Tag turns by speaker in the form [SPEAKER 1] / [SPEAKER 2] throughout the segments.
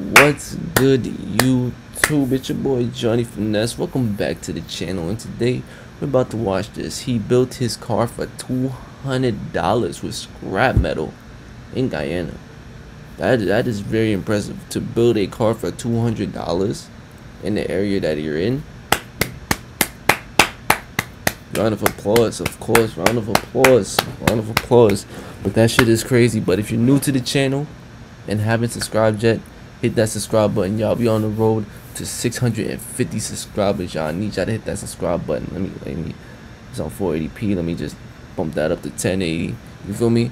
[SPEAKER 1] What's good, YouTube? It's your boy Johnny Finesse. Welcome back to the channel, and today we're about to watch this. He built his car for $200 with scrap metal in Ghana. That, that is very impressive to build a car for $200 in the area that you're in. Round of applause, of course. Round of applause. Round of applause. But that shit is crazy. But if you're new to the channel and haven't subscribed yet, hit that subscribe button. Y'all be on the road to 650 subscribers. Y'all need y'all to hit that subscribe button. Let me, let me. It's on 480p. Let me just bump that up to 1080. You feel me?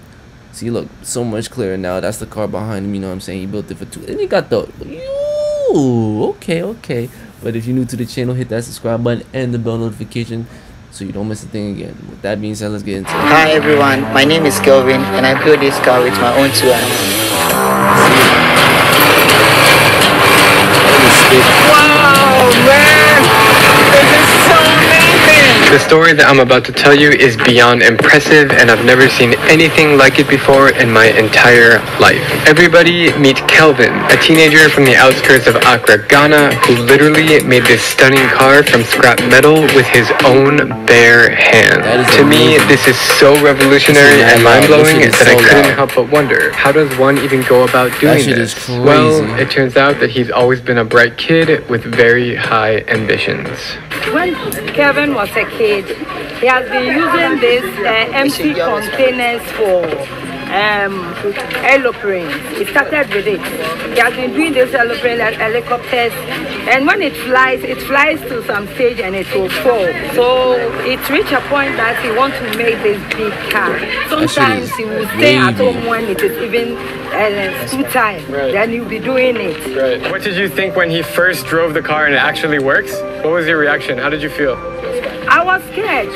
[SPEAKER 1] See, look, so much clearer now. That's the car behind him. You know what I'm saying? He built it for two. And he got the. Okay, okay. But if you're new to the channel, hit that subscribe button and the bell notification so you don't miss a thing again. With that being said, let's get into it.
[SPEAKER 2] Hi everyone, my name is Kelvin and I built this car with my own two hands.
[SPEAKER 3] Wow, man! The story that I'm about to tell you is beyond impressive, and I've never seen anything like it before in my entire life. Everybody meet Kelvin, a teenager from the outskirts of Accra, Ghana, who literally made this stunning car from scrap metal with his own bare hands. To me, this is so revolutionary and mind-blowing that
[SPEAKER 1] shit
[SPEAKER 3] I couldn't
[SPEAKER 1] loud.
[SPEAKER 3] help but wonder, how does one even go about doing this? Well, it turns out that he's always been a bright kid with very high ambitions.
[SPEAKER 4] When Kelvin was a kid, he has been using these uh, empty containers for um, aeroplanes. He started with it. He has been doing this aeroplane and helicopters, and when it flies, it flies to some stage and it will fall. So it reached a point that he wants to make this big car. Sometimes he will stay at
[SPEAKER 1] wavy.
[SPEAKER 4] home when it is even uh, school time.
[SPEAKER 3] Right.
[SPEAKER 4] Then he'll be doing it.
[SPEAKER 3] Right. What did you think when he first drove the car and it actually works? What was your reaction? How did you feel?
[SPEAKER 4] I was scared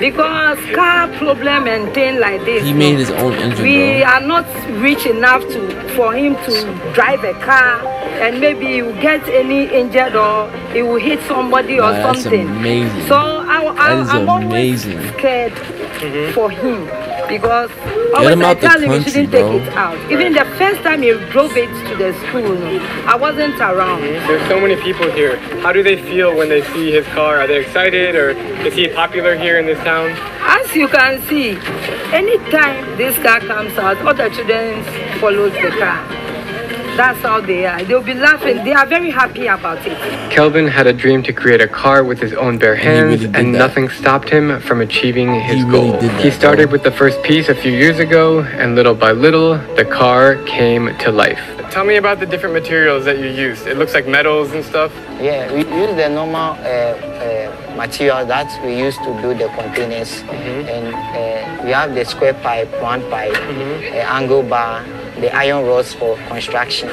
[SPEAKER 4] because car problem and thing like this.
[SPEAKER 1] He made his own engine,
[SPEAKER 4] We
[SPEAKER 1] bro.
[SPEAKER 4] are not rich enough to for him to drive a car and maybe he will get any injured or he will hit somebody or
[SPEAKER 1] Nah, that's
[SPEAKER 4] something.
[SPEAKER 1] amazing.
[SPEAKER 4] So I, I,
[SPEAKER 1] That is
[SPEAKER 4] I'm always
[SPEAKER 1] amazing.
[SPEAKER 4] scared mm-hmm. for him because
[SPEAKER 1] him
[SPEAKER 4] always I
[SPEAKER 1] out the
[SPEAKER 4] tell him he shouldn't
[SPEAKER 1] bro.
[SPEAKER 4] take it out. Even the first time he drove it to the school, I wasn't around.
[SPEAKER 3] There's so many people here. How do they feel when they see his car? Are they excited or is he popular here in this town?
[SPEAKER 4] As you can see, anytime this car comes out, other children follows the car. That's how they are. They'll be laughing. They are very happy about it.
[SPEAKER 3] Kelvin had a dream to create a car with his own bare
[SPEAKER 1] he
[SPEAKER 3] hands,
[SPEAKER 1] really
[SPEAKER 3] and
[SPEAKER 1] that.
[SPEAKER 3] nothing stopped him from achieving his
[SPEAKER 1] He
[SPEAKER 3] goal.
[SPEAKER 1] did that,
[SPEAKER 3] he started
[SPEAKER 1] bro.
[SPEAKER 3] with the first piece a few years ago, and little by little, the car came to life. Tell me about the different materials that you used. It looks like metals and stuff.
[SPEAKER 2] Yeah, we use the normal uh, uh, material that we use to do the containers. And uh, we have the square pipe, round pipe, uh, angle bar, the iron rods for construction.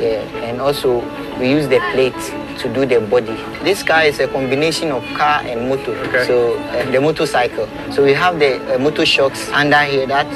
[SPEAKER 2] Yeah, and also we use the plate to do the body. This car is a combination of car and motor.
[SPEAKER 3] Okay.
[SPEAKER 2] So uh, the motorcycle. So we have the uh, motor shocks under here that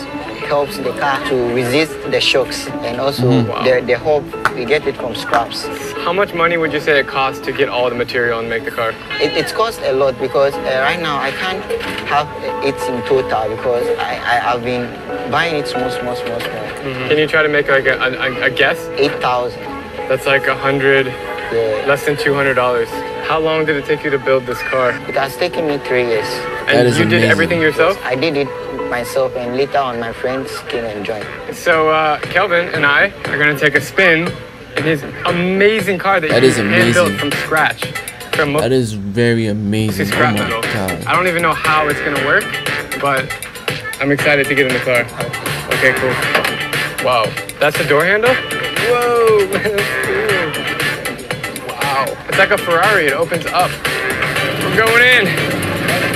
[SPEAKER 2] helps the car to resist the shocks and also
[SPEAKER 3] Wow.
[SPEAKER 2] the, the hub we get it from scraps.
[SPEAKER 3] How much money would you say it costs to get all the material and make the car?
[SPEAKER 2] It, it's cost a lot because uh, right now I can't have it in total because I, I have been buying it small, small, small, small.
[SPEAKER 3] Can you try to make like a, a, a guess?
[SPEAKER 2] 8,000.
[SPEAKER 3] That's like a hundred,
[SPEAKER 2] Yeah.
[SPEAKER 3] less than two hundred dollars. How long did it take you to build this car?
[SPEAKER 2] It has taken me three years.
[SPEAKER 3] And
[SPEAKER 1] That is
[SPEAKER 3] you did everything yourself?
[SPEAKER 2] I did it myself and later on my friends came and joined.
[SPEAKER 3] So uh, Kelvin and I are gonna take a spin in his amazing car that,
[SPEAKER 1] That
[SPEAKER 3] you
[SPEAKER 1] is
[SPEAKER 3] hand built
[SPEAKER 1] amazing.
[SPEAKER 3] from scratch. From
[SPEAKER 1] That is very amazing.
[SPEAKER 3] mostly
[SPEAKER 1] Oh
[SPEAKER 3] scrap
[SPEAKER 1] my
[SPEAKER 3] metal. I don't even know how it's gonna work, but I'm excited to get in the car. Okay, cool. Wow, that's the door handle? Whoa, man, that's cool. Wow, it's like a Ferrari. It opens up. We're going in.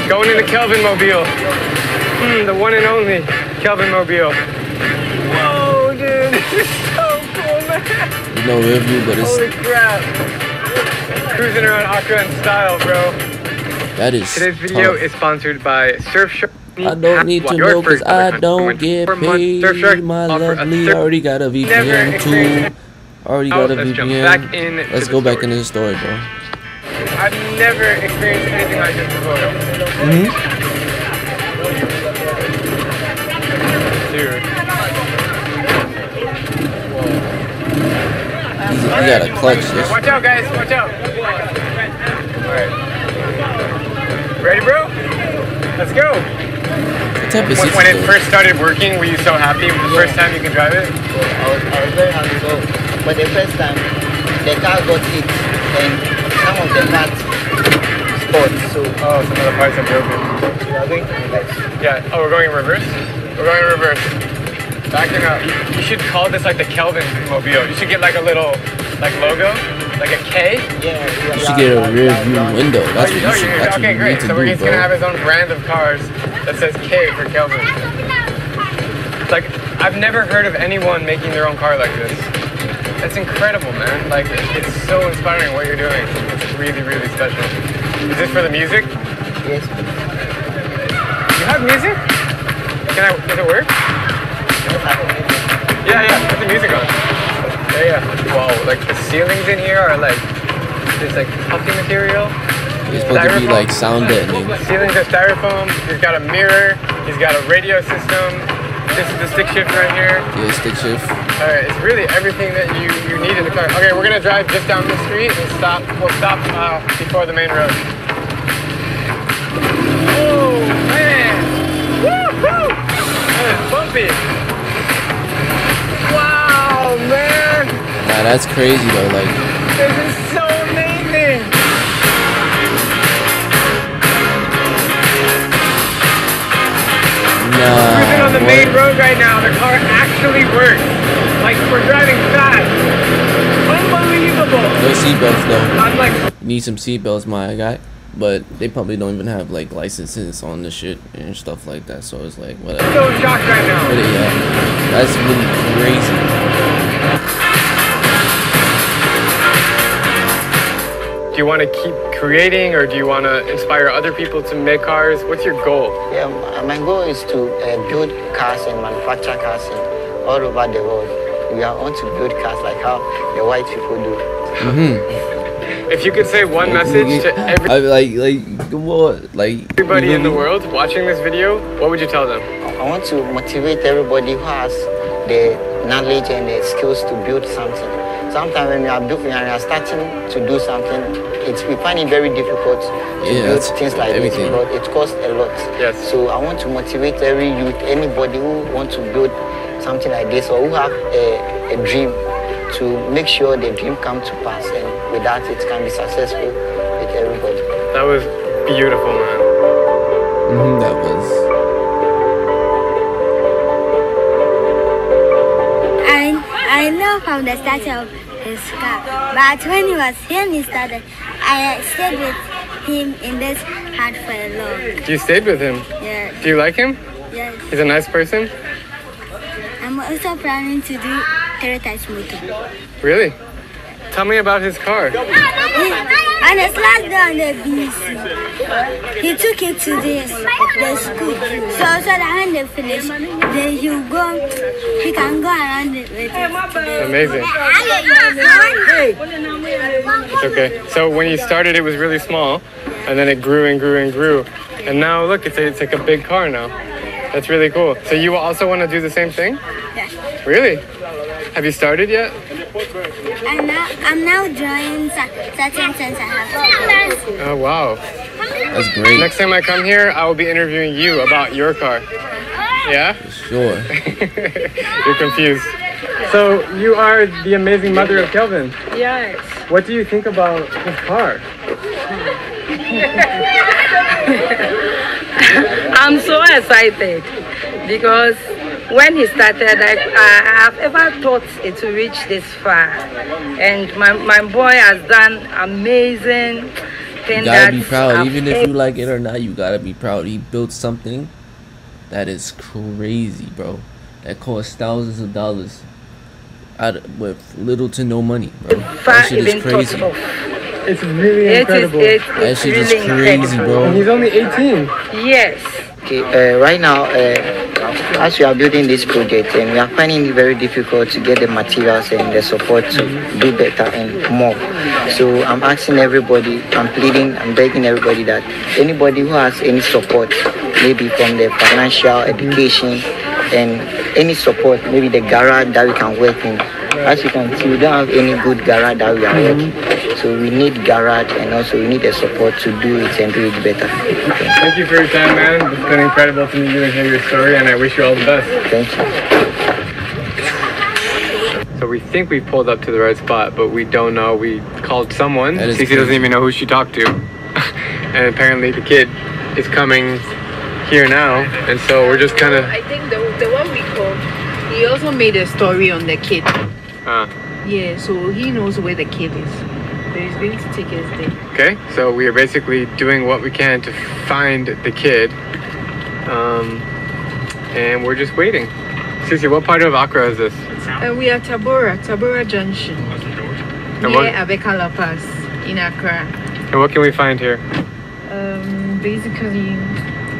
[SPEAKER 3] Going in the Kelvin Mobile. Hmm, the one and only Kelvin Mobile. Whoa, dude, this is so cool, man.
[SPEAKER 1] You know, review, but it's
[SPEAKER 3] Holy crap. Cruising around Accra in style, bro.
[SPEAKER 1] that is.
[SPEAKER 3] Today's video
[SPEAKER 1] tough.
[SPEAKER 3] is sponsored by Surfshark.
[SPEAKER 1] I don't need to know because I don't get paid. My lovely, I already got a VPN too. Already got a
[SPEAKER 3] Let's jump back in
[SPEAKER 1] VPN. Let's go back into the story, bro.
[SPEAKER 3] I've never experienced anything like this before. Dude.
[SPEAKER 1] He's You got a clutch this.
[SPEAKER 3] Watch out, guys. Watch out. All right. Ready, bro? Let's go.
[SPEAKER 1] What type of
[SPEAKER 3] When,
[SPEAKER 1] seats
[SPEAKER 3] when
[SPEAKER 1] is
[SPEAKER 3] it first started working, were you so happy with the first time you can drive it?
[SPEAKER 2] I was, I was very happy. So, but the first time, the car got hit and some of the parts spoiled. So
[SPEAKER 3] Oh, some of the parts are broken.
[SPEAKER 2] we are going to reverse.
[SPEAKER 3] Yeah. Oh, we're going in reverse? We're going in reverse. Backing up. You should call this like the Kelvin mobile. You should get like a little like logo, like a K.
[SPEAKER 2] Yeah, we
[SPEAKER 1] You should get a rear view window.
[SPEAKER 3] Oh,
[SPEAKER 1] That's
[SPEAKER 3] you,
[SPEAKER 1] what
[SPEAKER 3] oh,
[SPEAKER 1] you should.
[SPEAKER 3] you,
[SPEAKER 1] That's what
[SPEAKER 3] okay,
[SPEAKER 1] you
[SPEAKER 3] great.
[SPEAKER 1] need to
[SPEAKER 3] So we're
[SPEAKER 1] do,
[SPEAKER 3] he's gonna have his own brand of cars that says K for Kelvin. Like I've never heard of anyone making their own car like this. That's incredible, man. Like it's so inspiring what you're doing. It's really, really special. Is this for the music?
[SPEAKER 2] Yes.
[SPEAKER 3] You have music? Can I? Does it work? Yeah, yeah. Put the music on. Yeah, yeah. Wow. Like the ceilings in here are like this like puffy material.
[SPEAKER 1] It's supposed to be like sound deadening.
[SPEAKER 3] Ceilings are styrofoam. He's got a mirror. He's got a radio system. This is the stick shift right here.
[SPEAKER 1] Yeah, stick shift.
[SPEAKER 3] All right, it's really everything that you, you need in the car. Okay, we're gonna drive just down the street and stop. We'll stop uh, before the main road. Oh man! Woo-hoo! That is bumpy.
[SPEAKER 1] Nah, that's crazy though. Like,
[SPEAKER 3] This is so amazing.
[SPEAKER 1] nah.
[SPEAKER 3] Cruising on the main road right now. The car actually works. Like we're driving fast. Unbelievable.
[SPEAKER 1] No seatbelts though.
[SPEAKER 3] I'm like,
[SPEAKER 1] need some seatbelts, my guy. But they probably don't even have like licenses on the shit and stuff like that. So it's like whatever.
[SPEAKER 3] so shocked right now.
[SPEAKER 1] But yeah, that's really crazy.
[SPEAKER 3] You want to keep creating or do you want to inspire other people to make cars? What's your goal?
[SPEAKER 2] Yeah, my goal is to uh, build cars and manufacture cars in all over the world. We are on to build cars like how the white people do.
[SPEAKER 3] If you could say one message to every-
[SPEAKER 1] I like like what like
[SPEAKER 3] everybody in the world watching this video, what would you tell them?
[SPEAKER 2] I want to motivate everybody who has the knowledge and the skills to build something. Sometimes when you are built, when you are starting to do something, it's we find it very difficult to
[SPEAKER 1] Yeah,
[SPEAKER 2] build things like
[SPEAKER 1] everything.
[SPEAKER 2] this because it costs a lot.
[SPEAKER 3] Yes.
[SPEAKER 2] So I want to motivate every youth, anybody who want to build something like this or who have a, a dream to make sure the dream come to pass and with that it can be successful with everybody.
[SPEAKER 3] That was beautiful, man.
[SPEAKER 1] Mhm, that was.
[SPEAKER 5] I I know from the start of his car, but when he was here, he started. I stayed with him in this hut for a long.
[SPEAKER 3] You stayed with him.
[SPEAKER 5] Yeah,
[SPEAKER 3] Do you like him?
[SPEAKER 5] yes.
[SPEAKER 3] He's a nice person?
[SPEAKER 5] I'm also planning to do heritage motor.
[SPEAKER 3] Really? Tell me about his car.
[SPEAKER 5] He, on his last day on the BC, he took it to this the school. So, so that when they finish, then he'll go, he can go around it with it.
[SPEAKER 3] Amazing. It's okay. So when you started, it was really small, and then it grew and grew and grew, and now look, it's, a, it's like a big car now. That's really cool. So you also want to do the same thing?
[SPEAKER 5] Yeah.
[SPEAKER 3] Really? Have you started yet?
[SPEAKER 5] And now, I'm now drawing cer- certain things I have to do.
[SPEAKER 3] Oh wow.
[SPEAKER 1] That's great.
[SPEAKER 3] Next time I come here, I will be interviewing you about your car. Yeah?
[SPEAKER 1] Sure.
[SPEAKER 3] You're confused. So you are the amazing mother of Kelvin.
[SPEAKER 4] Yes.
[SPEAKER 3] What do you think about his car?
[SPEAKER 4] I'm so excited because when he started, I, I have ever thought it will reach this far. And my, my boy has done amazing thing
[SPEAKER 1] You gotta be proud,
[SPEAKER 4] I've
[SPEAKER 1] even if you like it or not. You gotta be proud. He built something that is crazy, bro. That costs thousands of dollars, out of, with little to no money, bro.
[SPEAKER 4] far
[SPEAKER 1] That shit is crazy.
[SPEAKER 3] It's really
[SPEAKER 4] It is,
[SPEAKER 3] incredible.
[SPEAKER 4] it,
[SPEAKER 1] That
[SPEAKER 4] it's
[SPEAKER 1] shit is
[SPEAKER 4] really
[SPEAKER 1] crazy,
[SPEAKER 4] incredible.
[SPEAKER 1] bro.
[SPEAKER 3] And he's only 18.
[SPEAKER 4] Yes.
[SPEAKER 2] Okay, uh, right now, uh, as we are building this project, and we are finding it very difficult to get the materials and the support to do better and more. So I'm asking everybody, I'm pleading, I'm begging everybody that anybody who has any support, maybe from the financial education and any support, maybe the garage that we can work in, as you can see, we don't have any good garage that we are mm-hmm. working. So we need garage and also we need the support to do it and do it better.
[SPEAKER 3] Thank you for your time, man. It's been incredible to meet you and hear your story, and I wish you all the best.
[SPEAKER 2] Thank you.
[SPEAKER 3] So we think we pulled up to the right spot, but we don't know. We called someone.
[SPEAKER 1] That is
[SPEAKER 3] Cece doesn't even know who she talked to, and apparently the kid is coming here now, and so we're just kind of.
[SPEAKER 6] I think the, the one we called, he also made a story on the kid.
[SPEAKER 3] Uh,
[SPEAKER 6] Yeah, so he knows where the kid is. So he's going to take us there.
[SPEAKER 3] okay, so we are basically doing what we can to find the kid, um, and we're just waiting. Cece, what part of Accra is this?
[SPEAKER 6] And we are Tabora, Tabora Junction,
[SPEAKER 3] And
[SPEAKER 6] near
[SPEAKER 3] what,
[SPEAKER 6] Abeka La Paz in Accra.
[SPEAKER 3] and what can we find here?
[SPEAKER 6] Um, basically,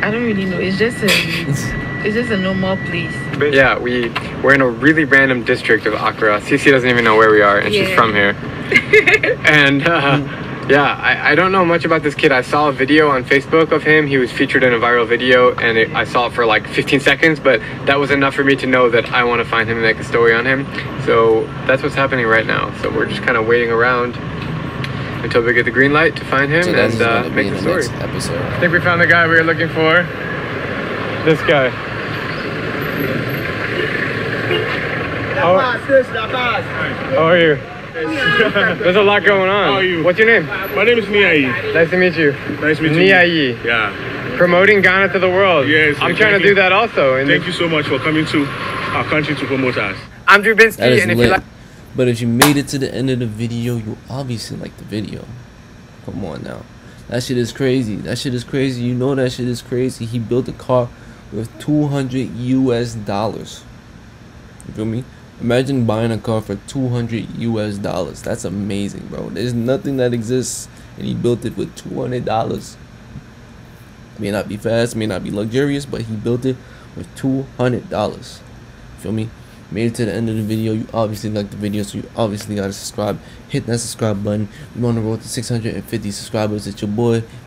[SPEAKER 6] I don't really know. It's just a, it's just a normal place.
[SPEAKER 3] Yeah, we we're in a really random district of Accra. Cece doesn't even know where we are, and she's from here. and uh, yeah, I, I don't know much about this kid. I saw a video on Facebook of him. He was featured in a viral video, and it, I saw it for like 15 seconds, but that was enough for me to know that I want to find him and make a story on him. So that's what's happening right now. So we're just kind of waiting around until we get the green light to find him
[SPEAKER 1] So
[SPEAKER 3] and uh, make
[SPEAKER 1] in
[SPEAKER 3] the
[SPEAKER 1] the
[SPEAKER 3] story.
[SPEAKER 1] episode.
[SPEAKER 3] I think we found the guy we were looking for. This guy. How, how are you? There's a lot going on.
[SPEAKER 7] How are you?
[SPEAKER 3] What's your name?
[SPEAKER 7] My name is Niai.
[SPEAKER 3] Nice to meet you.
[SPEAKER 7] Nice to meet you.
[SPEAKER 3] Niai.
[SPEAKER 7] Yeah.
[SPEAKER 3] Promoting Ghana to the world.
[SPEAKER 7] Yes,
[SPEAKER 3] I'm trying to
[SPEAKER 7] you.
[SPEAKER 3] do that also. And
[SPEAKER 7] Thank you so much for coming to our country to promote us.
[SPEAKER 3] I'm Drew Binsky, and if you like.
[SPEAKER 1] But if you made it to the end of the video, you obviously like the video. Come on now. That shit is crazy. That shit is crazy. You know that shit is crazy. He built a car with 200 US dollars. You feel me? Imagine buying a car for 200 US dollars. That's amazing, bro. There's nothing that exists and he built it with $200. May not be fast, may not be luxurious, but he built it with $200. Feel me? Made it to the end of the video. You obviously like the video, so you obviously gotta subscribe. Hit that subscribe button. We're on the road to 650 subscribers. It's your boy